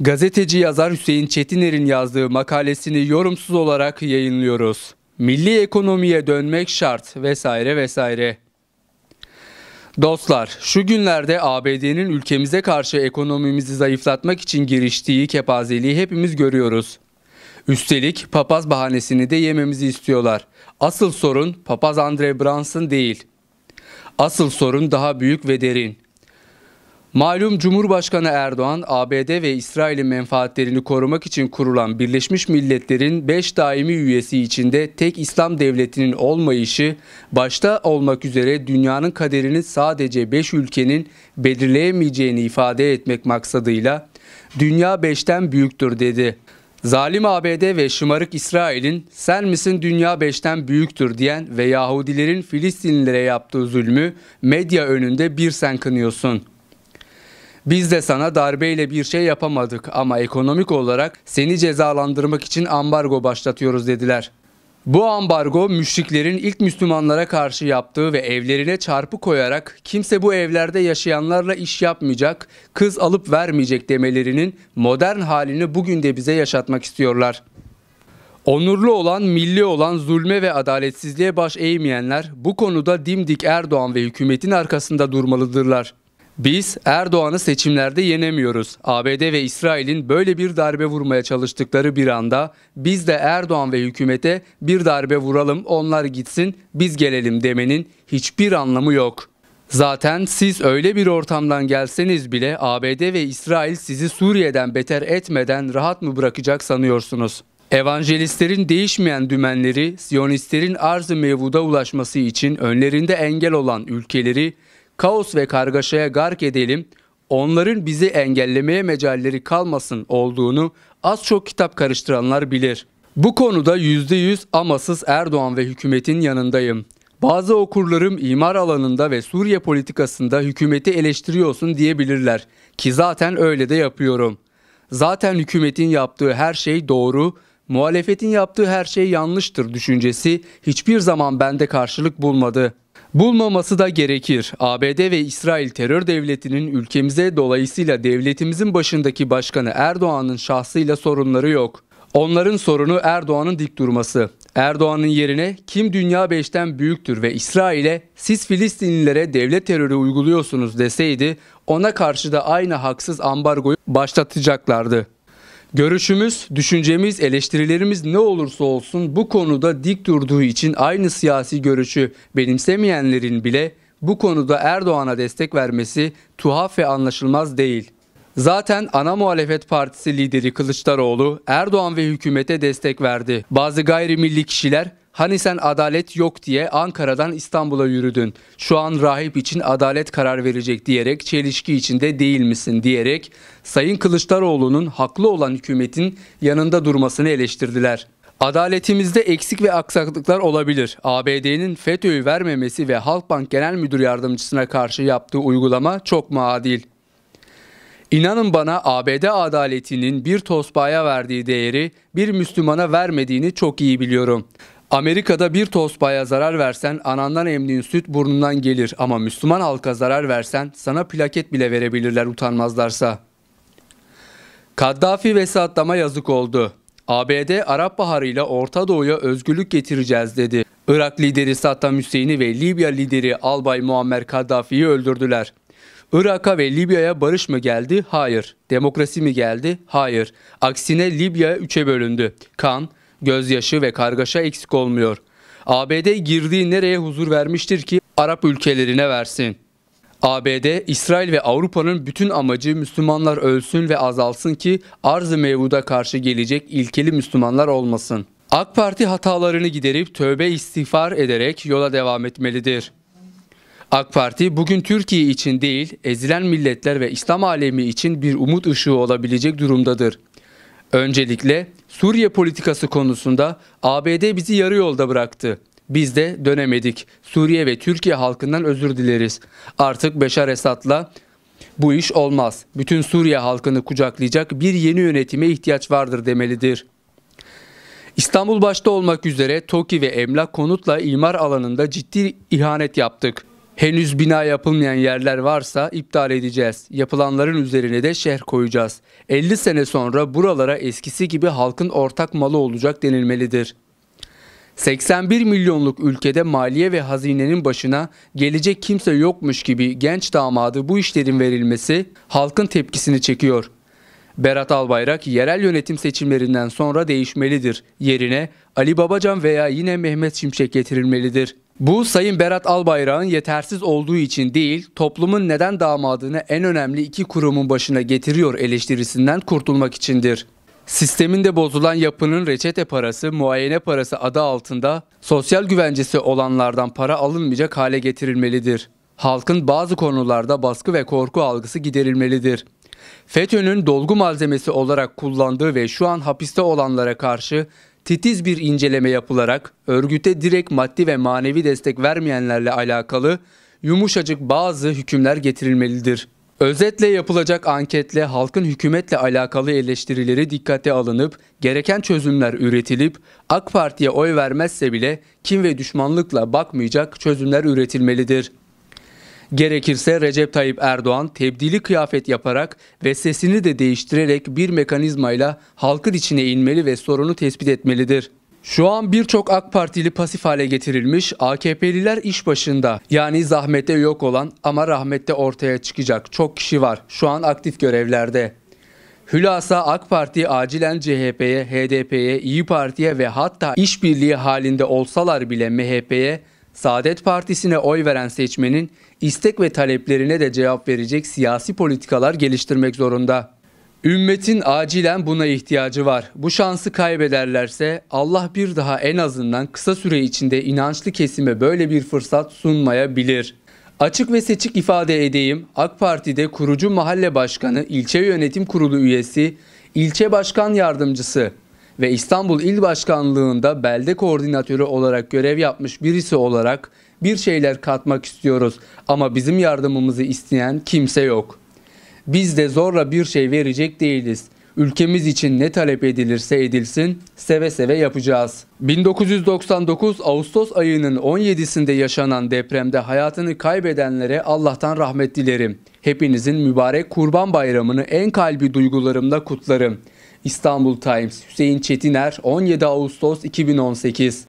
Gazeteci yazar Hüseyin Çetiner'in yazdığı makalesini yorumsuz olarak yayınlıyoruz. Milli ekonomiye dönmek şart vesaire vesaire. Dostlar, şu günlerde ABD'nin ülkemize karşı ekonomimizi zayıflatmak için giriştiği kepazeliği hepimiz görüyoruz. Üstelik papaz bahanesini de yememizi istiyorlar. Asıl sorun papaz Andre Brunson değil. Asıl sorun daha büyük ve derin. Malum Cumhurbaşkanı Erdoğan, ABD ve İsrail'in menfaatlerini korumak için kurulan Birleşmiş Milletler'in 5 daimi üyesi içinde tek İslam devletinin olmayışı, başta olmak üzere dünyanın kaderini sadece 5 ülkenin belirleyemeyeceğini ifade etmek maksadıyla dünya 5'ten büyüktür dedi. Zalim ABD ve şımarık İsrail'in sen misin dünya beşten büyüktür diyen ve Yahudilerin Filistinlilere yaptığı zulmü medya önünde bir sen kınıyorsun. Biz de sana darbeyle bir şey yapamadık ama ekonomik olarak seni cezalandırmak için ambargo başlatıyoruz dediler. Bu ambargo müşriklerin ilk Müslümanlara karşı yaptığı ve evlerine çarpı koyarak kimse bu evlerde yaşayanlarla iş yapmayacak, kız alıp vermeyecek demelerinin modern halini bugün de bize yaşatmak istiyorlar. Onurlu olan, milli olan zulme ve adaletsizliğe baş eğmeyenler bu konuda dimdik Erdoğan ve hükümetin arkasında durmalıdırlar. Biz Erdoğan'ı seçimlerde yenemiyoruz. ABD ve İsrail'in böyle bir darbe vurmaya çalıştıkları bir anda biz de Erdoğan ve hükümete bir darbe vuralım onlar gitsin biz gelelim demenin hiçbir anlamı yok. Zaten siz öyle bir ortamdan gelseniz bile ABD ve İsrail sizi Suriye'den beter etmeden rahat mı bırakacak sanıyorsunuz? Evangelistlerin değişmeyen dümenleri, Siyonistlerin arz-ı mevvuda ulaşması için önlerinde engel olan ülkeleri kaos ve kargaşaya gark edelim, onların bizi engellemeye mecalleri kalmasın olduğunu az çok kitap karıştıranlar bilir. Bu konuda %100 amasız Erdoğan ve hükümetin yanındayım. Bazı okurlarım imar alanında ve Suriye politikasında hükümeti eleştiriyorsun diyebilirler ki zaten öyle de yapıyorum. Zaten hükümetin yaptığı her şey doğru, muhalefetin yaptığı her şey yanlıştır düşüncesi hiçbir zaman bende karşılık bulmadı. Bulmaması da gerekir. ABD ve İsrail terör devletinin ülkemize dolayısıyla devletimizin başındaki başkanı Erdoğan'ın şahsıyla sorunları yok. Onların sorunu Erdoğan'ın dik durması. Erdoğan'ın yerine kim dünya beşten büyüktür ve İsrail'e siz Filistinlilere devlet terörü uyguluyorsunuz deseydi ona karşı da aynı haksız ambargoyu başlatacaklardı. Görüşümüz, düşüncemiz, eleştirilerimiz ne olursa olsun bu konuda dik durduğu için aynı siyasi görüşü benimsemeyenlerin bile bu konuda Erdoğan'a destek vermesi tuhaf ve anlaşılmaz değil. Zaten ana muhalefet partisi lideri Kılıçdaroğlu Erdoğan ve hükümete destek verdi. Bazı gayrimilli kişiler Hani sen adalet yok diye Ankara'dan İstanbul'a yürüdün. Şu an rahip için adalet karar verecek diyerek çelişki içinde değil misin diyerek Sayın Kılıçdaroğlu'nun haklı olan hükümetin yanında durmasını eleştirdiler. Adaletimizde eksik ve aksaklıklar olabilir. ABD'nin FETÖ'yü vermemesi ve Halkbank Genel Müdür Yardımcısına karşı yaptığı uygulama çok mu adil? İnanın bana ABD adaletinin bir tosbağaya verdiği değeri bir Müslümana vermediğini çok iyi biliyorum. Amerika'da bir tosbağaya zarar versen anandan emdiğin süt burnundan gelir ama Müslüman halka zarar versen sana plaket bile verebilirler utanmazlarsa. Kaddafi ve Saddam'a yazık oldu. ABD Arap Baharı ile Orta Doğu'ya özgürlük getireceğiz dedi. Irak lideri Saddam Hüseyin'i ve Libya lideri Albay Muammer Kaddafi'yi öldürdüler. Irak'a ve Libya'ya barış mı geldi? Hayır. Demokrasi mi geldi? Hayır. Aksine Libya üçe bölündü. Kan, gözyaşı ve kargaşa eksik olmuyor. ABD girdiği nereye huzur vermiştir ki Arap ülkelerine versin. ABD, İsrail ve Avrupa'nın bütün amacı Müslümanlar ölsün ve azalsın ki arz-ı mevvuda karşı gelecek ilkeli Müslümanlar olmasın. AK Parti hatalarını giderip tövbe istiğfar ederek yola devam etmelidir. AK Parti bugün Türkiye için değil, ezilen milletler ve İslam alemi için bir umut ışığı olabilecek durumdadır. Öncelikle Suriye politikası konusunda ABD bizi yarı yolda bıraktı. Biz de dönemedik. Suriye ve Türkiye halkından özür dileriz. Artık Beşar Esad'la bu iş olmaz. Bütün Suriye halkını kucaklayacak bir yeni yönetime ihtiyaç vardır demelidir. İstanbul başta olmak üzere TOKİ ve emlak konutla imar alanında ciddi ihanet yaptık. Henüz bina yapılmayan yerler varsa iptal edeceğiz. Yapılanların üzerine de şehir koyacağız. 50 sene sonra buralara eskisi gibi halkın ortak malı olacak denilmelidir. 81 milyonluk ülkede maliye ve hazinenin başına gelecek kimse yokmuş gibi genç damadı bu işlerin verilmesi halkın tepkisini çekiyor. Berat Albayrak yerel yönetim seçimlerinden sonra değişmelidir. Yerine Ali Babacan veya yine Mehmet Şimşek getirilmelidir. Bu Sayın Berat Albayrak'ın yetersiz olduğu için değil, toplumun neden damadını en önemli iki kurumun başına getiriyor eleştirisinden kurtulmak içindir. Sisteminde bozulan yapının reçete parası, muayene parası adı altında sosyal güvencesi olanlardan para alınmayacak hale getirilmelidir. Halkın bazı konularda baskı ve korku algısı giderilmelidir. FETÖ'nün dolgu malzemesi olarak kullandığı ve şu an hapiste olanlara karşı titiz bir inceleme yapılarak örgüte direkt maddi ve manevi destek vermeyenlerle alakalı yumuşacık bazı hükümler getirilmelidir. Özetle yapılacak anketle halkın hükümetle alakalı eleştirileri dikkate alınıp gereken çözümler üretilip AK Parti'ye oy vermezse bile kim ve düşmanlıkla bakmayacak çözümler üretilmelidir. Gerekirse Recep Tayyip Erdoğan tebdili kıyafet yaparak ve sesini de değiştirerek bir mekanizmayla halkın içine inmeli ve sorunu tespit etmelidir. Şu an birçok AK Partili pasif hale getirilmiş, AKP'liler iş başında. Yani zahmette yok olan ama rahmette ortaya çıkacak çok kişi var. Şu an aktif görevlerde. Hülasa AK Parti acilen CHP'ye, HDP'ye, İyi Parti'ye ve hatta işbirliği halinde olsalar bile MHP'ye Saadet Partisi'ne oy veren seçmenin istek ve taleplerine de cevap verecek siyasi politikalar geliştirmek zorunda. Ümmetin acilen buna ihtiyacı var. Bu şansı kaybederlerse Allah bir daha en azından kısa süre içinde inançlı kesime böyle bir fırsat sunmayabilir. Açık ve seçik ifade edeyim. AK Parti'de kurucu mahalle başkanı, ilçe yönetim kurulu üyesi, ilçe başkan yardımcısı, ve İstanbul İl Başkanlığı'nda belde koordinatörü olarak görev yapmış birisi olarak bir şeyler katmak istiyoruz ama bizim yardımımızı isteyen kimse yok. Biz de zorla bir şey verecek değiliz. Ülkemiz için ne talep edilirse edilsin seve seve yapacağız. 1999 Ağustos ayının 17'sinde yaşanan depremde hayatını kaybedenlere Allah'tan rahmet dilerim. Hepinizin mübarek Kurban Bayramı'nı en kalbi duygularımla kutlarım. İstanbul Times Hüseyin Çetiner 17 Ağustos 2018